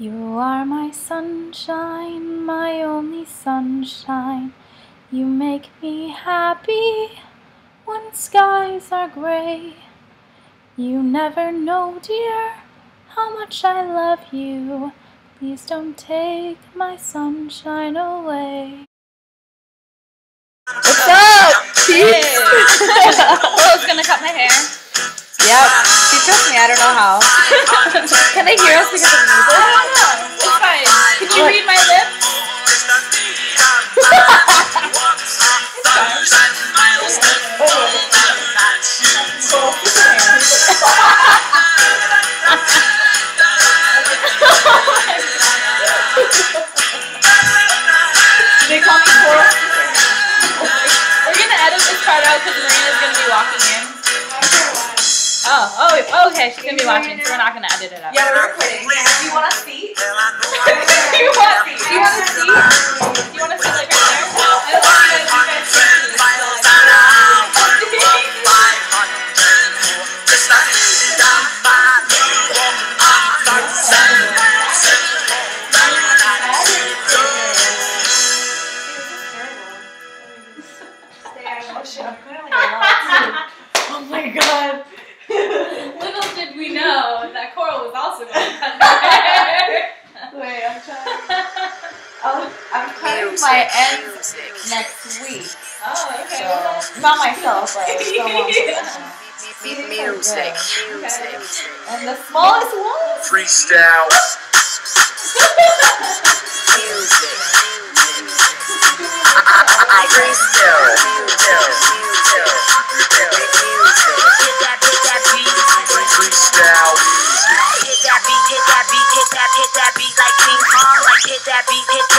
You are my sunshine, my only sunshine. You make me happy when skies are gray. You never know, dear, how much I love you. Please don't take my sunshine away. What's up? Hey. Willow's oh, gonna cut my hair. Yep. She trusts me. I don't know how. Can they hear us because of the music? I don't know. It's fine. Can you read my lips? they call me Coral. We're gonna edit this part out because Marina's gonna be walking in. Oh, oh, oh, okay. She's gonna be watching, so we're not gonna edit it out. Yeah, we're recording. Do you want a seat? Do you want? Do you want to see? Do you want to see like right there? Week. Oh, okay. So, not myself, but I still want to. Yeah. Music. Okay. And the smallest one? Freestyle. Music. I freestyle. Freestyle music. Hit that beat, hit that beat, hit that, hit that beat like King Kong, like hit that beat, hit,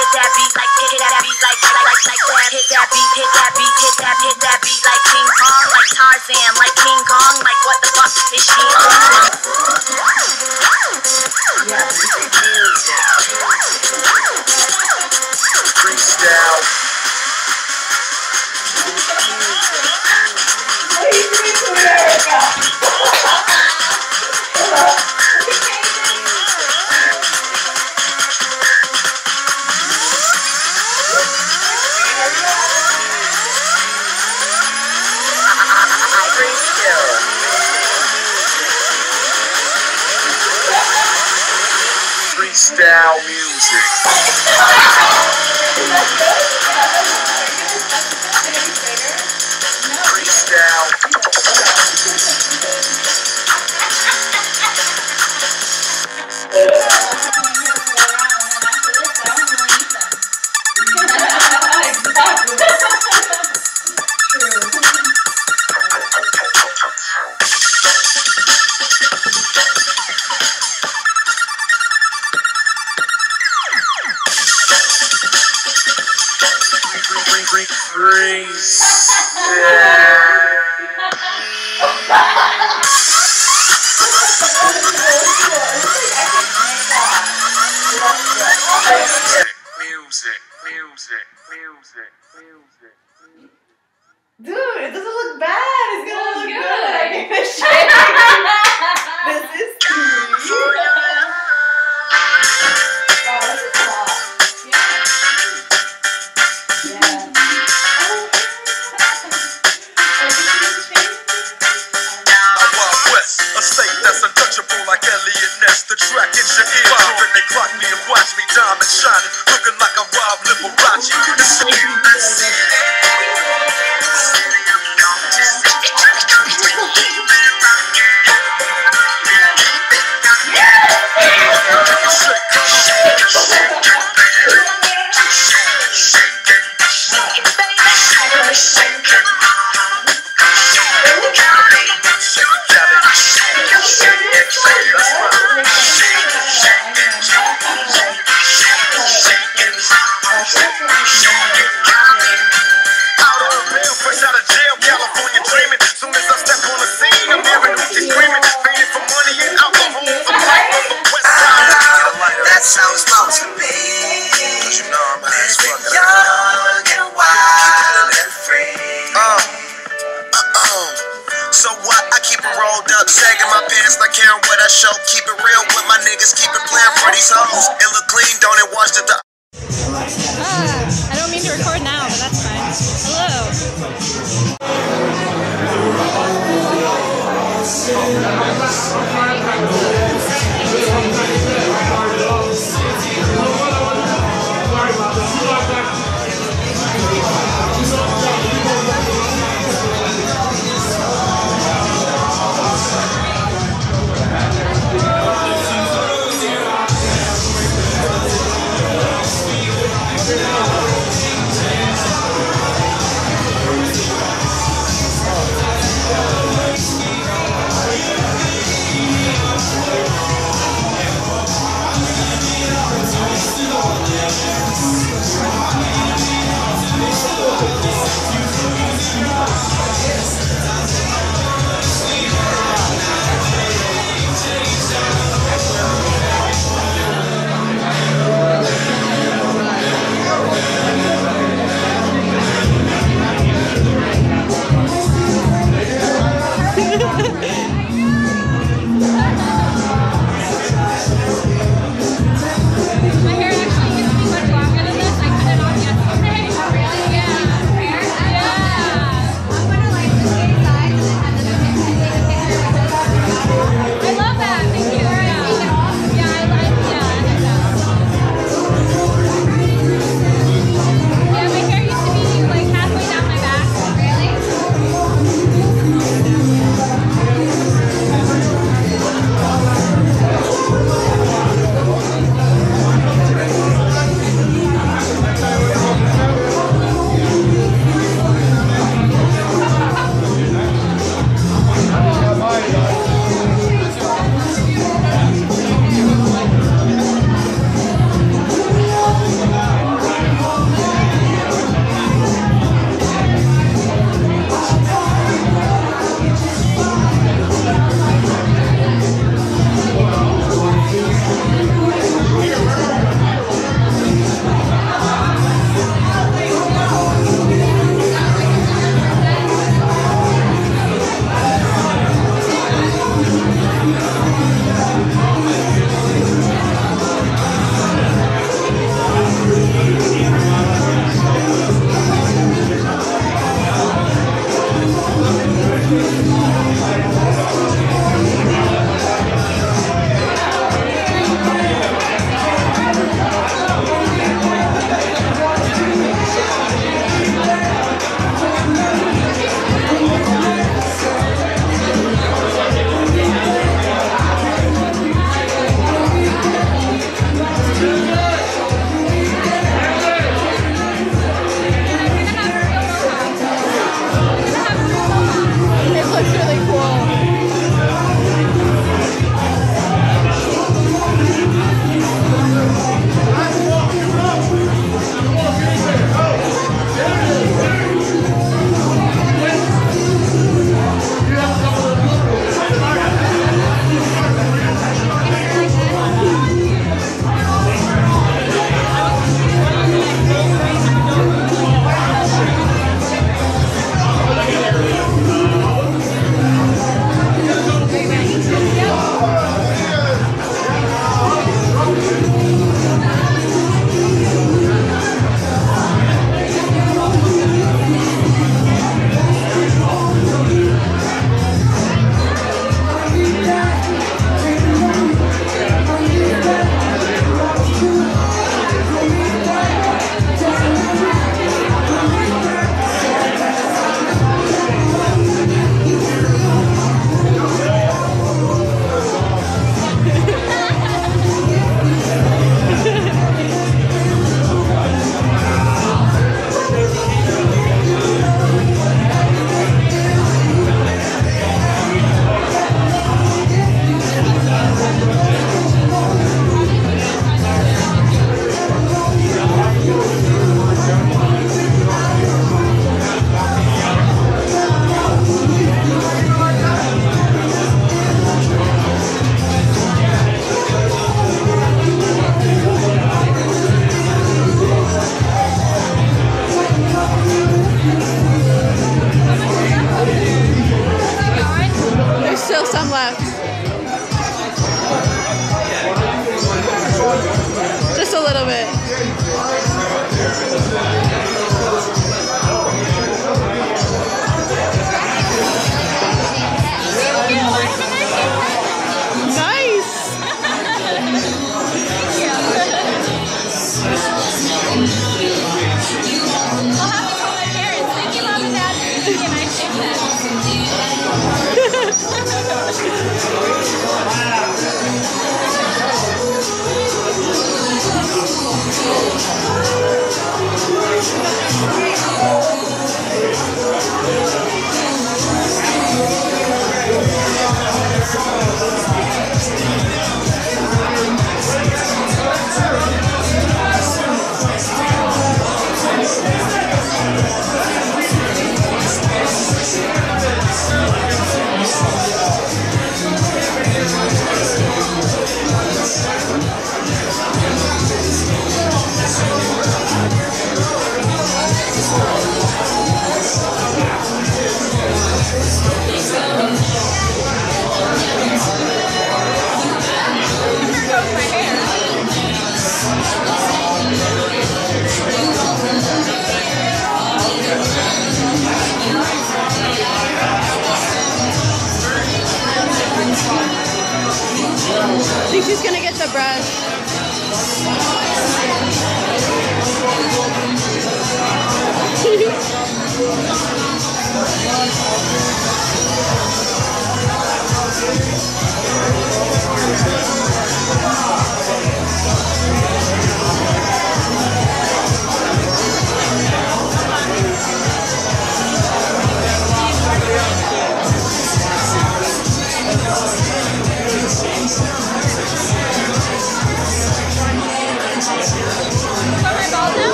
free, free, Music, music, music, music, music. Dude, it doesn't look bad. It's gonna Looks look good. good. I give a shit. They clock me and watch me diamond shining, looking like I'm Rob Liberace. I what I show. Keep it real with my niggas, keep it playing for these hoes. It look clean, don't it? Watch the. Ah, I don't mean to record now, but that's fine. Hello.